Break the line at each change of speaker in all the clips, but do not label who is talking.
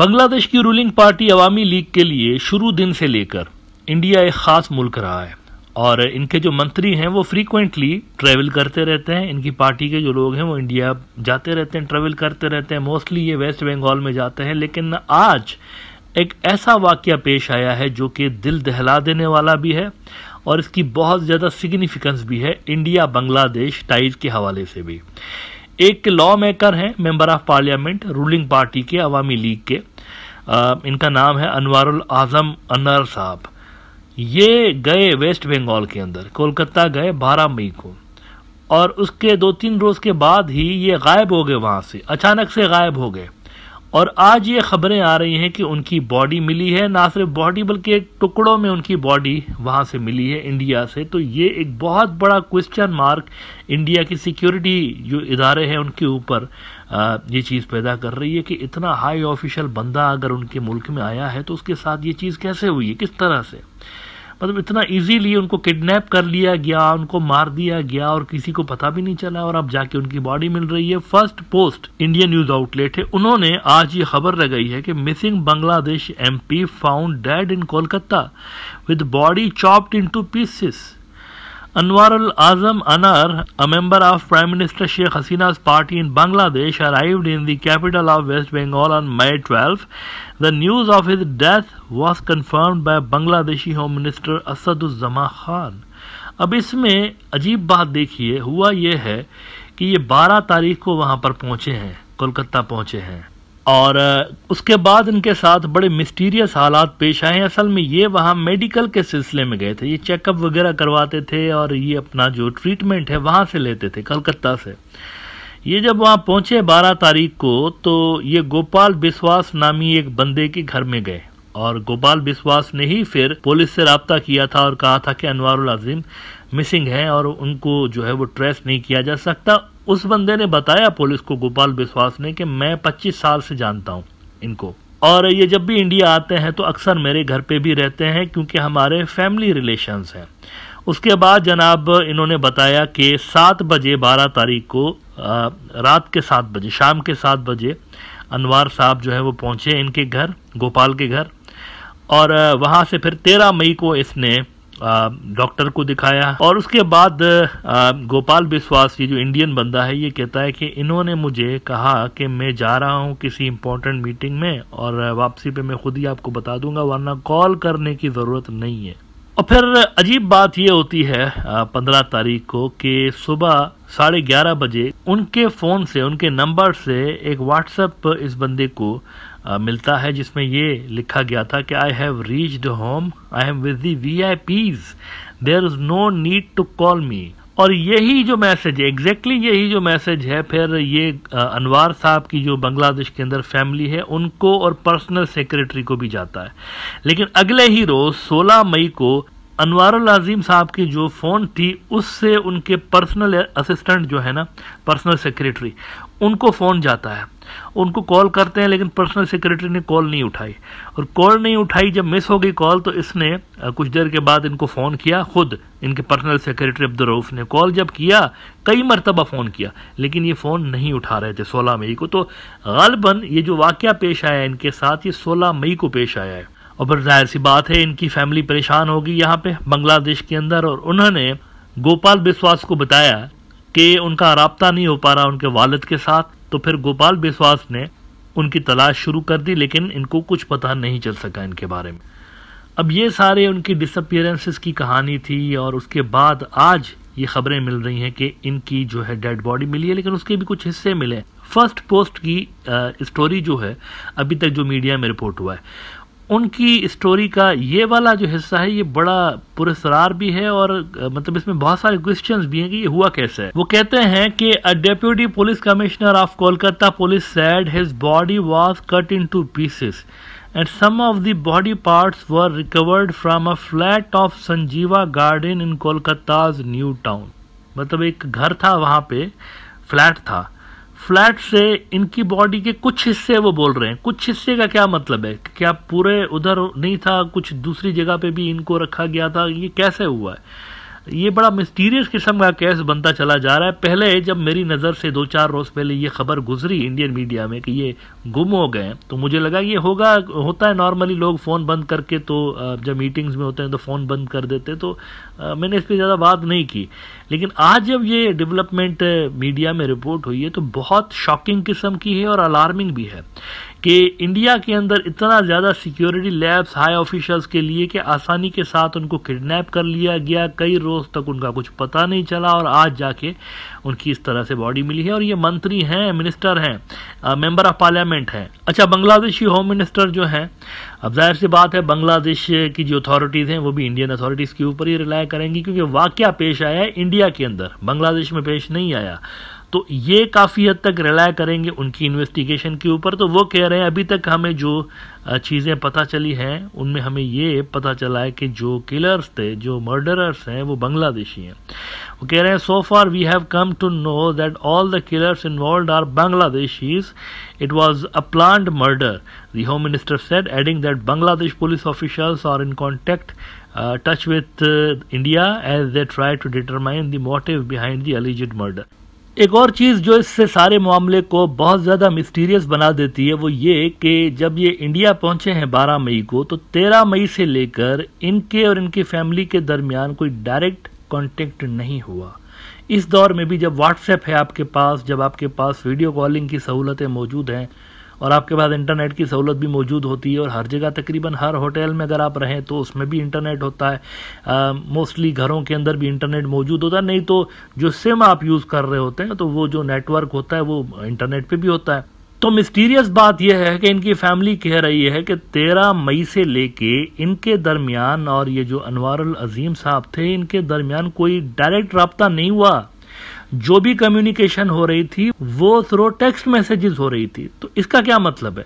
बांग्लादेश की ruling party अवामी league के लिए शुरू दिन से लेकर इंडिया एक खास मुल्क रहा है। और इनके जो मंत्री हैं, वो फ्रीक्वेंटली ट्रैवल करते रहते हैं। इनकी पार्टी के जो लोग हैं, वो इंडिया जाते रहते हैं ट्रैवल करते रहते हैं। मोस्टली ये वेस्ट बंगाल में जाते हैं। लेकिन आज एक ऐसा वाक्य पेश आया है जो कि दिल दहला देने वाला भी है और इसकी बहुत ज़्यादा सिग्निफिकेंस भी है। इंडिया बांग्लादेश टाइज के हवाले से भी। एक लॉ मेकर हैं member of parliament ruling party के अवामी लीग के। आ, इनका नाम है अनवारुल आज़म अनर साहब। ये गए वेस्ट बंगाल के अंदर कोलकाता गए 12 मई को। और उसके दो तीन रोज के बाद ही ये गायब हो गए वहाँ से अचानक से गायब हो गए। और आज ये खबरें आ रही हैं कि उनकी बॉडी मिली है, ना सिर्फ़ बॉडी बल्कि एक टुकड़ों में उनकी बॉडी वहाँ से मिली है इंडिया से। तो ये एक बहुत बड़ा क्वेश्चन मार्क इंडिया की सिक्योरिटी जो इदारे हैं उनके ऊपर ये चीज़ पैदा कर रही है कि इतना हाई ऑफिशियल बंदा अगर उनके मुल्क में आया है तो उसके साथ ये चीज़ कैसे हुई है? किस तरह से? मतलब इतना इजीली उनको किडनैप कर लिया गया, उनको मार दिया गया और किसी को पता भी नहीं चला और अब जाके उनकी बॉडी मिल रही है। First post Indian news outlet है। उन्होंने आज ये खबर लगाई है कि missing Bangladesh MP found dead in Kolkata with body chopped into pieces Anwar al-Azam Anar, a member of Prime Minister Sheikh Hasina's party in Bangladesh, arrived in the capital of West Bengal on May 12. The news of his death was confirmed by Bangladeshi Home Minister Asaduzzaman Khan. अब इसमें अजीब बात देखिए हुआ यह है कि ये 12 तारीख को वहाँ पर पहुँचे हैं कोलकाता पहुँचे हैं और उसके बाद इनके साथ बड़े मिस्टीरियस हालात पेश आए असल में ये वहाँ मेडिकल के सिलसिले में गए थे। ये चेकअप वगैरह करवाते थे और ये अपना जो ट्रीटमेंट है वहाँ से लेते थे, कलकत्ता से। ये जब वहाँ पहुँचे बारह तारीख को तो ये गोपाल विश्वास नामी एक बंदे के घर में गए। और गोपाल विश्वास ने ही फिर पुलिस से रबता किया था और कहा था कि अनवारुल अजीम मिसिंग है और उनको जो है वो ट्रेस नहीं किया जा सकता। उस बंदे ने बताया पुलिस को गोपाल विश्वास ने कि मैं 25 साल से जानता हूँ इनको। और ये जब भी इंडिया आते हैं तो अक्सर मेरे घर पे भी रहते हैं क्योंकि हमारे फैमिली रिलेशंस हैं। उसके बाद जनाब इन्होंने बताया कि सात बजे बारह तारीख को रात के सात बजे, शाम के सात बजे अनवार साहब जो है वो पहुँचे इनके घर, गोपाल के घर। और वहाँ से फिर तेरह मई को इसने डॉक्टर को दिखाया और उसके बाद गोपाल विश्वास ये जो इंडियन बंदा है, ये कहता है कि इन्होंने मुझे कहा कि मैं जा रहा हूँ किसी इंपॉर्टेंट मीटिंग में और वापसी पे मैं खुद ही आपको बता दूँगा, वरना कॉल करने की ज़रूरत नहीं है। और फिर अजीब बात यह होती है पंद्रह तारीख को कि सुबह साढ़े ग्यारह बजे उनके फ़ोन से, उनके नंबर से एक व्हाट्सएप इस बंदे को मिलता है, जिसमें ये लिखा गया था कि I have reached home I am with the V I Ps there is no need to call me और यही जो मैसेज है एग्जैक्टली यही जो मैसेज है, फिर ये अनवार साहब की जो बांग्लादेश के अंदर फैमिली है, उनको और पर्सनल सेक्रेटरी को भी जाता है। लेकिन अगले ही रोज 16 मई को अनवारुल अजीम साहब की जो फ़ोन थी, उससे उनके पर्सनल असिस्टेंट जो है ना पर्सनल सेक्रेटरी उनको फ़ोन जाता है। उनको कॉल करते हैं, लेकिन पर्सनल सेक्रेटरी ने कॉल नहीं उठाई। और कॉल नहीं उठाई, जब मिस हो गई कॉल तो इसने कुछ देर के बाद इनको फ़ोन किया, खुद। इनके पर्सनल सेक्रेटरी अब्दुलरऊफ ने कॉल जब किया, कई मरतबा फ़ोन किया, लेकिन ये फ़ोन नहीं उठा रहे थे, सोलह मई को। तो गालबन, ये जो वाक़ पेश आया इनके साथ ये सोलह मई को पेश आया है। और फिर ज़ाहिर सी बात है, इनकी फैमिली परेशान होगी यहाँ पे, बांग्लादेश के अंदर। और उन्होंने गोपाल विश्वास को बताया कि उनका रबता नहीं हो पा रहा उनके वालद के साथ तो फिर गोपाल विश्वास ने उनकी तलाश शुरू कर दी, लेकिन इनको कुछ पता नहीं चल सका इनके बारे में। अब ये सारे उनकी डिसअपियरेंसेस की कहानी थी, और उसके बाद आज ये खबरें मिल रही हैं कि इनकी जो है डेड बॉडी मिली है, लेकिन उसके भी कुछ हिस्से मिले फ़र्स्ट पोस्ट की स्टोरी जो है, अभी तक जो मीडिया में रिपोर्ट हुआ है। उनकी स्टोरी का ये वाला जो हिस्सा है, ये बड़ा पुरस्कार भी है और मतलब इसमें बहुत सारे क्वेश्चंस भी हैं कि ये हुआ कैसे है। वो कहते हैं कि a deputy police commissioner of Kolkata police said his body was cut into pieces and some of the body parts were recovered from a flat of Sanjiva garden in Kolkata's new town मतलब एक घर था वहाँ पे flat था। Flat से इनकी body के कुछ हिस्से वो बोल रहे हैं। कुछ हिस्से का क्या मतलब है? क्या पूरे उधर नहीं था, कुछ दूसरी जगह पे भी इनको रखा गया था? ये कैसे हुआ है? ये बड़ा मिस्टीरियस किस्म का केस बनता चला जा रहा है। पहले जब मेरी नज़र से दो चार रोज़ पहले ये खबर गुजरी इंडियन मीडिया में कि ये गुम हो गए तो मुझे लगा ये होगा, होता है नॉर्मली लोग फ़ोन बंद करके तो जब मीटिंग्स में होते हैं तो फ़ोन बंद कर देते तो मैंने इस पर ज़्यादा बात नहीं की। लेकिन आज जब ये डेवलपमेंट मीडिया में रिपोर्ट हुई है तो बहुत शॉकिंग किस्म की है और अलार्मिंग भी है। कि इंडिया के अंदर इतना ज़्यादा सिक्योरिटी लैब्स हाई ऑफिशल्स के लिए कि आसानी के साथ उनको किडनैप कर लिया गया। कई रोज़ तक उनका कुछ पता नहीं चला और आज जाके उनकी इस तरह से बॉडी मिली है और ये मंत्री हैं मिनिस्टर हैं मेंबर ऑफ़ पार्लियामेंट हैं। अच्छा बांग्लादेशी होम मिनिस्टर जो हैं, अब ज़ाहिर सी बात है, बांग्लादेश की जो अथॉरिटीज़ हैं, वो भी इंडियन अथॉरिटीज़ के ऊपर ही रिलाय करेंगी क्योंकि वाक्य पेश आया है इंडिया के अंदर। बांग्लादेश में पेश नहीं आया। तो ये काफ़ी हद तक रिलाय करेंगे उनकी इन्वेस्टिगेशन के ऊपर। तो वो कह रहे हैं, अभी तक हमें जो चीज़ें पता चली हैं, उनमें हमें ये पता चला है कि जो किलर्स थे, जो मर्डरर्स हैं, वो बांग्लादेशी हैं। वो कह रहे हैं so far we have come to know that all the killers involve are Bangladeshis it was a planned murder the home minister said adding that Bangladesh police officials are in contact touch with India as they try to determine the motive behind the alleged murder एक और चीज़ जो इससे सारे मामले को बहुत ज़्यादा mysterious बना देती है, वो ये कि जब ये इंडिया पहुँचे हैं 12 मई को तो 13 मई से लेकर इनके और इनकी फैमिली के दरमियान कोई डायरेक्ट कांटेक्ट नहीं हुआ। इस दौर में भी जब व्हाट्सएप है आपके पास, जब आपके पास वीडियो कॉलिंग की सहूलतें मौजूद हैं और आपके पास इंटरनेट की सहूलत भी मौजूद होती है और हर जगह तकरीबन हर होटल में अगर आप रहें तो उसमें भी इंटरनेट होता है। मोस्टली घरों के अंदर भी इंटरनेट मौजूद होता है। नहीं तो जो सिम आप यूज़ कर रहे होते हैं तो वो जो नेटवर्क होता है वो इंटरनेट पर भी होता है। तो मिस्टीरियस बात यह है कि इनकी फैमिली कह रही है कि 13 मई से लेके इनके दरमियान और ये जो अनवारुल अजीम साहब थे, इनके दरमियान कोई डायरेक्ट रबता नहीं हुआ। जो भी कम्युनिकेशन हो रही थी, वो थ्रो टेक्स्ट मैसेजेस हो रही थी। तो इसका क्या मतलब है?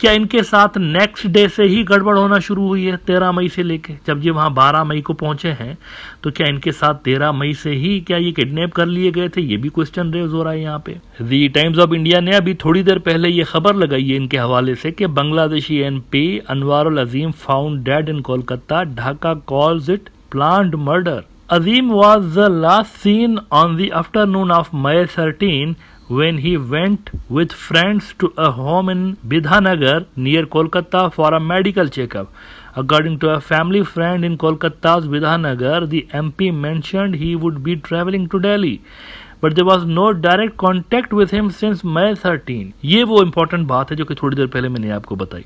क्या इनके साथ नेक्स्ट डे से ही गड़बड़ होना शुरू हुई है, तेरह मई से लेके? जब ये वहाँ बारह मई को पहुँचे हैं तो क्या इनके साथ तेरह मई से ही क्या ये किडनेप कर लिए गए थे? ये भी क्वेश्चन रेज हो रहा है यहाँ पे। दी टाइम्स ऑफ़ इंडिया ने अभी थोड़ी देर पहले ये खबर लगाई है इनके हवाले से कि Bangladeshi P Anwarul Azim found dead in Kolkata Dhaka calls it plant murder Azim was the last seen on the afternoon of May 13 when he went with friends to a home in Bidhanagar near Kolkata for a medical checkup. According to a family friend in Kolkata's Bidhanagar, the MP mentioned he would be traveling to Delhi. But there was no direct contact with him since May thirteen ये वो important बात है जो कि थोड़ी देर पहले मैंने आपको बताई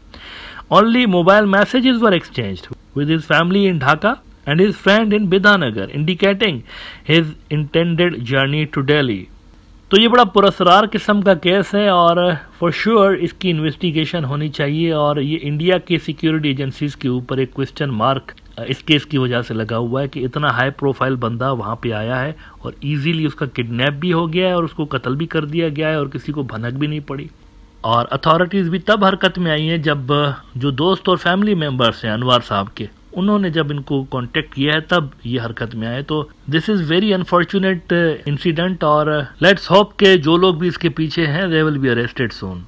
only mobile messages were exchange with his family in Dhaka and his friend in Bidhanagar, indicating his intended journey to Delhi. तो ये बड़ा पुरसरार किस्म का केस है और फॉर श्योर sure इसकी इन्वेस्टिगेशन होनी चाहिए और ये इंडिया की सिक्योरिटी एजेंसीज के ऊपर एक क्वेश्चन मार्क इस केस की वजह से लगा हुआ है कि इतना हाई प्रोफ़ाइल बंदा वहाँ पे आया है और इजीली उसका किडनैप भी हो गया है और उसको कत्ल भी कर दिया गया है और किसी को भनक भी नहीं पड़ी और अथॉरिटीज़ भी तब हरकत में आई हैं जब जो दोस्त और फैमिली मेंबर्स हैं अनवर साहब के उन्होंने जब इनको कांटेक्ट किया है, तब ये हरकत में आए। तो this is very unfortunate incident और लेट्स होप के जो लोग भी इसके पीछे हैं they will be arrested soon